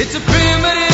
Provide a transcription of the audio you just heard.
It's a primitive